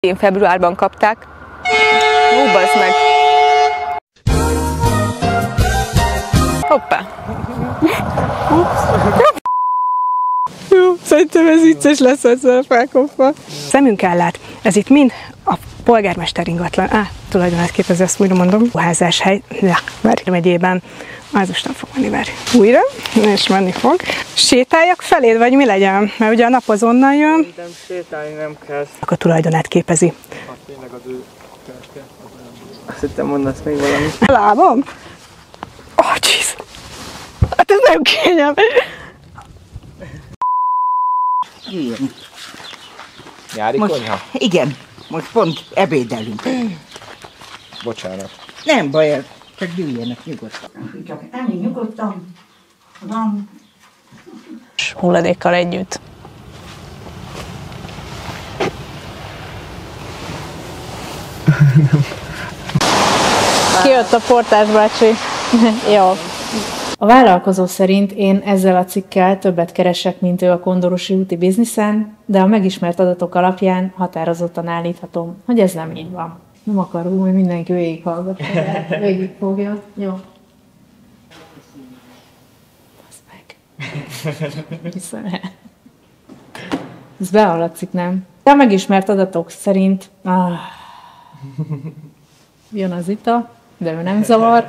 Én februárban kapták. Ó, meg. Hoppá. Jó, szerintem ez vicces lesz ezzel felkopva. Szemünk ellát. Ez itt mind a polgármester ingatlan. Á, tulajdonát képezi, ezt újra mondom. Házás hely. Ja, Várj megyében. Az nem fog menni, várj. Újra, és menni fog. Sétáljak feléd, vagy mi legyen? Mert ugye a nap az onnan jön. Szerintem sétálni nem kell. A tulajdonát képezi. Ha tényleg az ő kertje, az nem. Azt hittem mondasz még valamit. A lábam? Ó, oh, jeez. Hát ez nem kényelmes. Jöjjön. Nyári Most, konyha? igen, most pont ebédelünk. Bocsánat. Nem baj, csak gyűjjenek nyugodtan. Csak enni nyugodtan. Van. Hulladékkal együtt. Kijött a portás bácsi. Jó. A vállalkozó szerint én ezzel a cikkel többet keresek, mint ő a kondorosi úti bizniszen, de a megismert adatok alapján határozottan állíthatom, hogy ez nem így van. Nem akarom, hogy mindenki végighallgatja, de végig fogja. Jó. Basz meg. Ez behallatszik, nem? De a megismert adatok szerint... Ah, jön az ita, de ő nem zavar.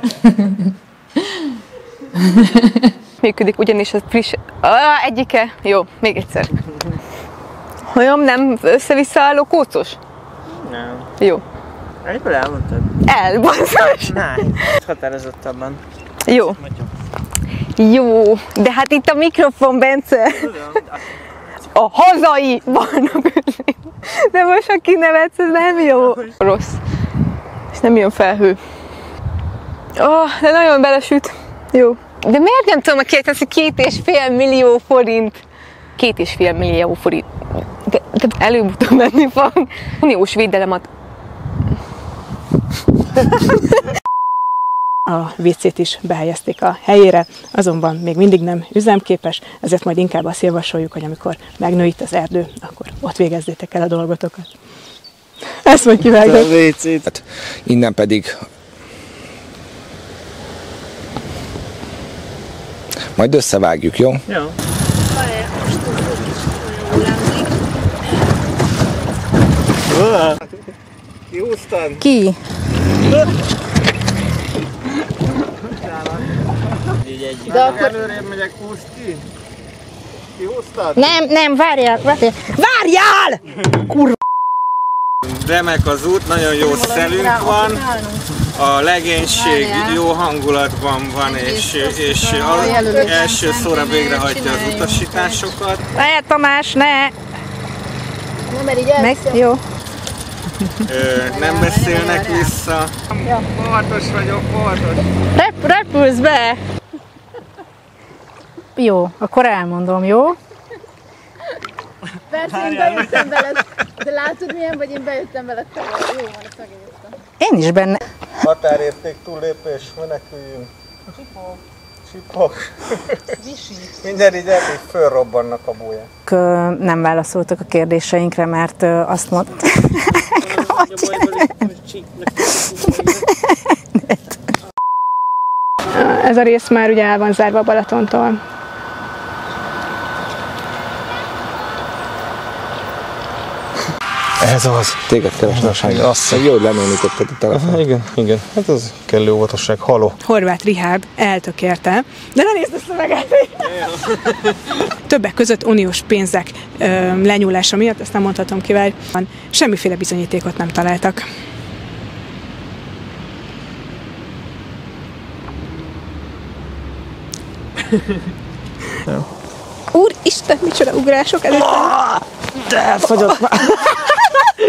Működik ugyanis a friss... Ah, egyike. Jó, még egyszer. Olyan nem össze-vissza álló kócos? Nem. Jó. Egyből elmondtad? El, basszus. Nem. Határozottabban. Jó. Jó, de hát itt a mikrofon, Bence. A hazai vannak De most, ha kinevetsz, ez nem jó. Rossz. És nem jön felhő. Oh, de nagyon belesüt. Jó. De miért nem tudom, a két, hogy két és fél millió forint? Két és fél millió forint. De, de előbb-utóbb menni fog. Uniós védelemat. A WC-t is behelyezték a helyére, azonban még mindig nem üzemképes, ezért majd inkább azt javasoljuk, hogy amikor megnő itt az erdő, akkor ott végezzétek el a dolgotokat. Ezt mondja meg. A WC-t. Hát innen pedig majd összevágjuk, jó? Jó. Houston! Ki? De akkor... Előrébb megyek, húzd ki! Kihúztad? Nem, nem, várjál, várjál. Várjál! Remek az út, nagyon jó szelünk van, a legénység jó hangulatban van, és, és az első szóra végrehajtja az utasításokat. Ne, Tamás, ne! Meg, jó. Ö, nem beszélnek vissza. Partos vagyok, partos. Rep, repülsz be! Jó, akkor elmondom, jó? Persze, én bejöttem veled, de látod milyen vagy, én bejöttem veled tavaly. Jó van, ezt megéreztem. Én is benne. Határérték túllépés, meneküljünk. Csipok. Csipok. Mindjárt így elég fölrobbannak a búják. Ö, Nem válaszoltak a kérdéseinkre, mert azt mondták, Ez a rész már ugye el van zárva a Balatontól. Ez az. Téged keresnek. Azt hiszem, jó, hogy lenémítetted a telefon. Igen, igen. Hát ez kellő óvatosság. Haló. Horváth Rihárd eltökélte, de ne nézd a meget! Többek között uniós pénzek ö, lenyúlása miatt, ezt nem mondhatom kivel, semmiféle bizonyítékot nem találtak. Úristen, micsoda ugrások előtt. De elfogyott már.